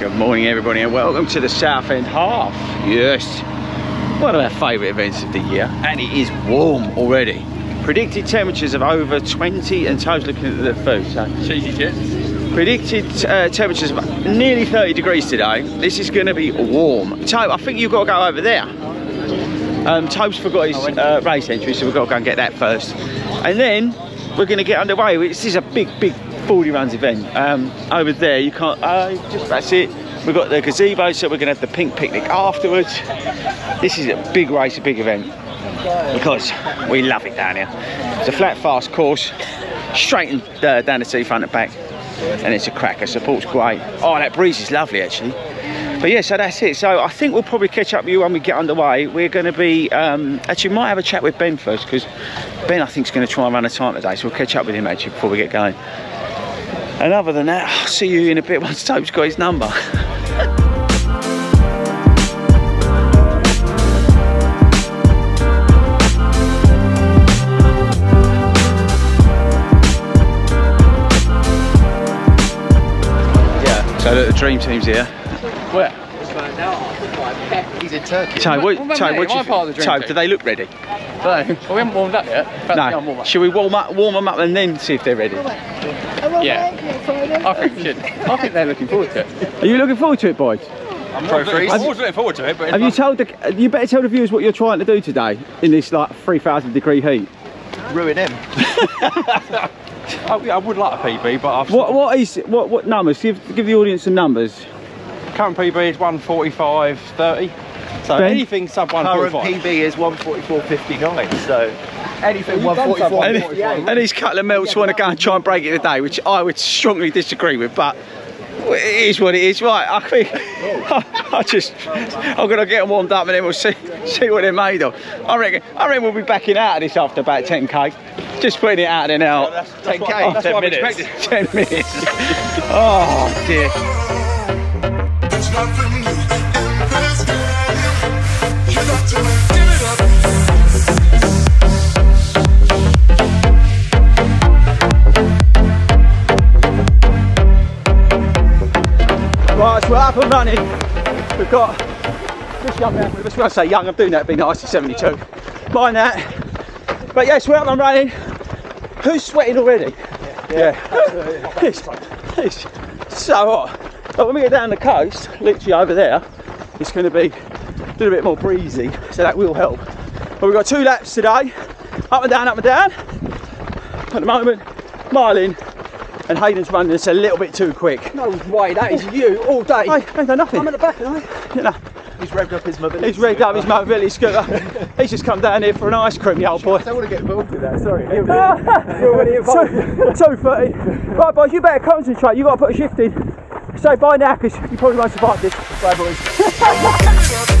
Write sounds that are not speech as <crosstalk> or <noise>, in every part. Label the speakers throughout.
Speaker 1: Good morning everybody and welcome to the Southend Half. Yes, one of our favourite events of the year and it is warm already. Predicted temperatures of over 20 and Toe's looking at the food. So
Speaker 2: Cheesy chips.
Speaker 1: predicted uh, temperatures of nearly 30 degrees today. This is going to be warm. Toe, I think you've got to go over there. Um, Toe's forgot his uh, race entry so we've got to go and get that first. And then we're going to get underway. This is a big, big Fordy Runs event. Um, over there, you can't, uh, just that's it. We've got the gazebo, so we're going to have the pink picnic afterwards. This is a big race, a big event because we love it down here. It's a flat, fast course, straight and, uh, down the seafront and back, and it's a cracker. Support's great. Oh, that breeze is lovely actually. But yeah, so that's it. So I think we'll probably catch up with you when we get underway. We're going to be um, actually might have a chat with Ben first because Ben I think is going to try and run a time today. So we'll catch up with him actually before we get going. And other than that, I'll see you in a bit once Tope's got his number. <laughs> yeah, so the dream team's here. Where?
Speaker 3: He's in Turkey.
Speaker 1: Toe, what,
Speaker 2: What about
Speaker 1: Toe,
Speaker 2: me?
Speaker 1: what do
Speaker 2: Am I
Speaker 1: you,
Speaker 2: part of the dream
Speaker 1: Toe,
Speaker 2: team?
Speaker 1: do they look ready?
Speaker 2: So, well, we haven't warmed up yet. About to go and warm
Speaker 1: No.
Speaker 2: up.
Speaker 1: Should we warm up, warm them up and then see if they're ready?
Speaker 2: Yeah. I think we should. I think they're looking forward to it.
Speaker 1: Are you looking forward to it, boys?
Speaker 2: I'm pro freeze.
Speaker 3: I was looking forward to it, but
Speaker 1: Have you told the? You better tell the viewers what you're trying to do today in this like 3,000 degree heat.
Speaker 3: ruin him. <laughs>
Speaker 2: I, I would like a PB, but I've
Speaker 1: What what is what what numbers? Give give the audience some numbers.
Speaker 2: current PB is 145, 30. So
Speaker 1: Ben?
Speaker 2: anything sub
Speaker 3: Current
Speaker 2: 145.
Speaker 3: PB is 144.59, so anything
Speaker 2: Well, you've
Speaker 3: 144.
Speaker 2: something.
Speaker 1: And, and these couple of melts want to go and try and break it today, which I would strongly disagree with, but it is what it is. Right, I think <laughs> I, just I'm gonna get them warmed up and then we'll see see what they're made of. I reckon I reckon we'll be backing out of this after about 10k. Just putting it out there now.
Speaker 3: 10k.
Speaker 2: That's what I'm expecting. <laughs>
Speaker 1: 10 minutes. <laughs> Oh dear. Right, we're up and running. We've got this young man with us. When I say young, I'm doing that to be nice, he's 72. Mind that. But yes, we're up and running. Who's sweating already? Yeah. <laughs> it's, it's so hot. But when we get down the coast, literally over there, it's going to be a little bit more breezy, so that will help. But we've got two laps today, up and down, up and down. At the moment, mile in, and Hayden's running us a little bit too quick.
Speaker 3: No way, that is you all day.
Speaker 1: I ain't done nothing.
Speaker 3: I'm at the back, aren't I?
Speaker 1: You know,
Speaker 3: He's revved up his mobility.
Speaker 1: he's revved up his mobility scooter. <laughs> he's just come down here for an ice cream, the old boy.
Speaker 3: I don't want to get involved with that, sorry.
Speaker 1: You're already <laughs> involved. Two thirty. Right, boys, you better concentrate. You got to put a shift in. Say bye now, because you probably won't survive this. Bye, boys. <laughs>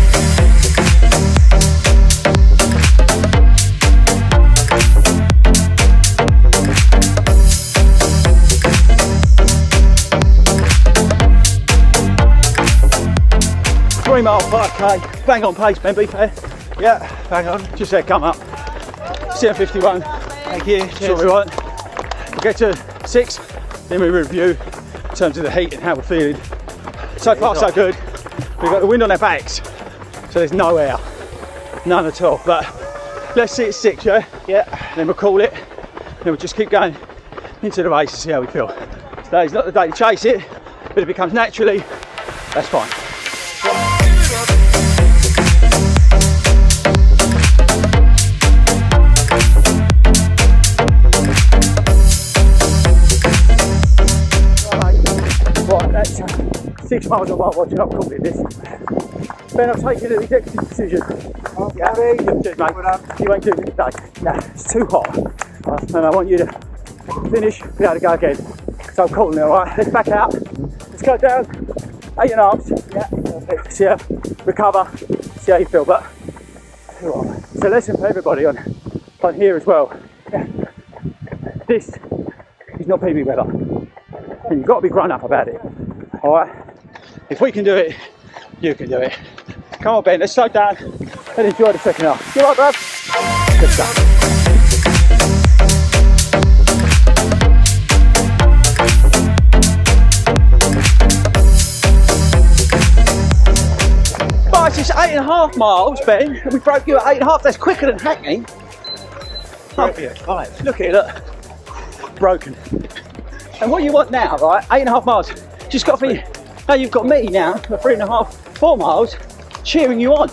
Speaker 1: Three mile 5k. Bang on pace, Ben. Be fair. Yeah, bang on. Just there, come up. 751. Thank you. That's what we want. We'll get to six, then we review in terms of the heat and how we're feeling. So far, so good. We've got the wind on our backs, so there's no air, none at all. But let's see at six, yeah? Yeah. Then we'll call it, then we'll just keep going into the race and see how we feel. Today's not the day to chase it, but if it comes naturally, that's fine. Six miles of while watching. I've called this. Ben, I've taken an executive decision. Yeah, Cheers, mate. You ain't doing it today. No, it's too hot. And I want you to finish, able to go again. So I'm calling it, alright? Let's back out. Let's go down. Eight and arms. Yeah, perfect. See how, recover, see how you feel. But it's a lesson for everybody on, on here as well. This is not PB weather and you've got to be grown up about it. All right. If we can do it, you can do it. Come on, Ben. Let's slow down and enjoy the second half. You all right, bruv? Good stuff. it's eight and a half miles, Ben, and we broke you at eight and a half. That's quicker than Hackney. Oh, right, look at it, look. Broken. And what you want now, right? Eight and a half miles. Just got for you. Now you've got me now, for three and a half, four miles, cheering you on.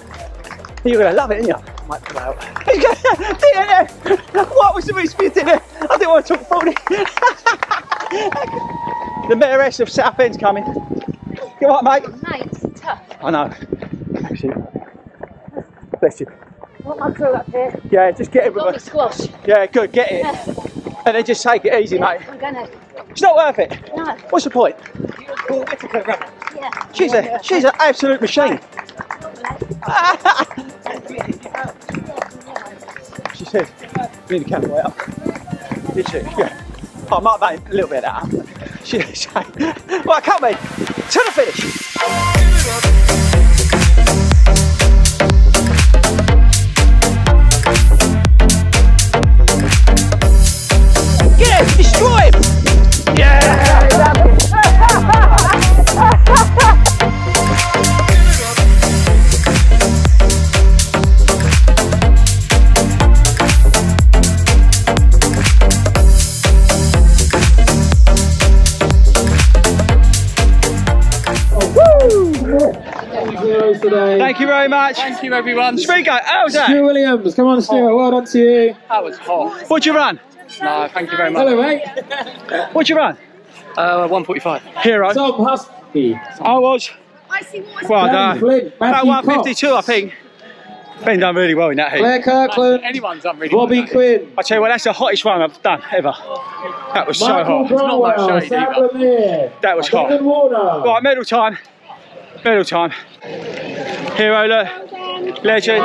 Speaker 1: You're gonna love it, aren't you?
Speaker 3: Might pull out. <laughs>
Speaker 1: what was the reason you did it? I didn't want to talk 40. <laughs> the mayoress of Southend's coming. You all right, mate?
Speaker 4: Mate, it's tough.
Speaker 1: I know. Bless you. Bless you.
Speaker 4: Want my crew up here?
Speaker 1: Yeah, just get it with
Speaker 4: Got me
Speaker 1: us.
Speaker 4: squash.
Speaker 1: Yeah, good, get it. <laughs> And then just take it easy, mate.
Speaker 4: I'm gonna.
Speaker 1: It's not worth it.
Speaker 4: No.
Speaker 1: What's the point? She's a she's an absolute machine. <laughs> she said, "You need to camera way up." Did she? Yeah. I might made a little bit of that. She say, "Right, come in to the finish." Destroy him!
Speaker 5: Today.
Speaker 1: Thank you very much.
Speaker 2: Thank you, everyone.
Speaker 1: Spigo, how was
Speaker 5: Stuart
Speaker 1: that?
Speaker 5: Williams, come on, Stuart. Well done to you.
Speaker 2: That was hot.
Speaker 1: What'd you run?
Speaker 2: No, thank you very much.
Speaker 5: Hello, mate.
Speaker 1: What'd you run?
Speaker 2: Uh, 145.
Speaker 1: Hero.
Speaker 5: Tom Husky.
Speaker 1: I was, well,
Speaker 5: Dan
Speaker 1: no,
Speaker 5: Flint.
Speaker 1: about
Speaker 5: Matthew
Speaker 1: 152, I think. Ben done really well in that heat.
Speaker 5: Claire Kirkland.
Speaker 2: Anyone's done really
Speaker 5: Bobby
Speaker 2: well.
Speaker 5: Quinn.
Speaker 1: I tell you what, that's the hottest run I've done ever. That was so
Speaker 5: Michael
Speaker 1: hot.
Speaker 2: not much
Speaker 5: Bromwell.
Speaker 2: shade either.
Speaker 1: That was hot.
Speaker 5: Warner.
Speaker 1: Right, medal time. Medal time. Hero, look. Legend.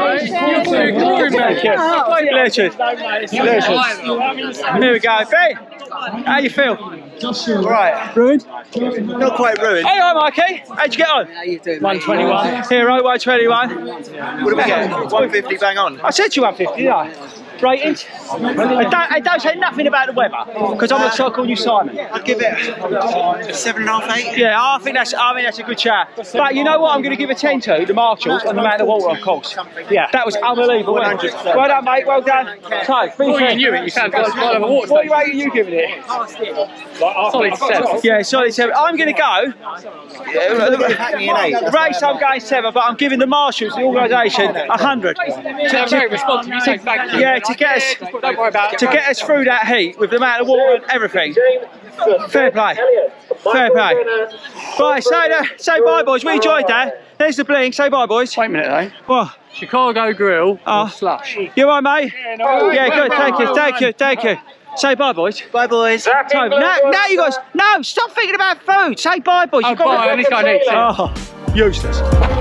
Speaker 1: Thank. Legend. Legend. Here we go. Ben, how you feel?
Speaker 3: Right.
Speaker 1: Ruined?
Speaker 3: Not quite ruined.
Speaker 1: Hey, hi, Mikey. How'd you get on? How you doing?
Speaker 2: 121.
Speaker 1: Hero, 121.
Speaker 3: What do we get? 150 bang on.
Speaker 1: I said to you 150, didn't I? Ratings? I don't, I don't say nothing about the weather because I'm not so calling you Simon.
Speaker 3: I'd give it seven and a half, eight.
Speaker 1: Yeah, I think that's I mean that's a good chat. But you know what? I'm going to give a 10 to the Marshalls on the Man of Water, of course. Yeah, that was unbelievable. wasn't it?
Speaker 3: 100%.
Speaker 1: Well done, mate. Well done. So, be
Speaker 2: Before
Speaker 1: fair.
Speaker 2: you knew it, you sounded like a of a water
Speaker 1: What
Speaker 2: station.
Speaker 1: rate are you giving it?
Speaker 2: Solid seven.
Speaker 1: Yeah, solid seven. I'm going to go.
Speaker 3: Hackney and eight.
Speaker 1: The race I'm going seven, but I'm giving the Marshals, the organisation, a hundred.
Speaker 2: They're very responsive. You say thank you.
Speaker 1: Yeah, to get us
Speaker 2: Don't worry about it.
Speaker 1: to get us through that heat with the amount of water and everything. Fair play. Fair play. Right, say that, uh, say bye, boys. We enjoyed that. There's the bling. Say bye, boys.
Speaker 2: Wait a minute, though.
Speaker 1: What?
Speaker 2: Chicago Grill
Speaker 1: Oh.
Speaker 2: or ah. slush.
Speaker 1: you all right, mate? Yeah, good. Thank you. Thank you. Thank you. Say bye, boys.
Speaker 3: Bye, boys.
Speaker 1: So, now, now you guys, no, stop thinking about food. Say bye, boys.
Speaker 2: Oh,
Speaker 1: You've got
Speaker 2: bye. At least I need to.
Speaker 1: Oh, useless.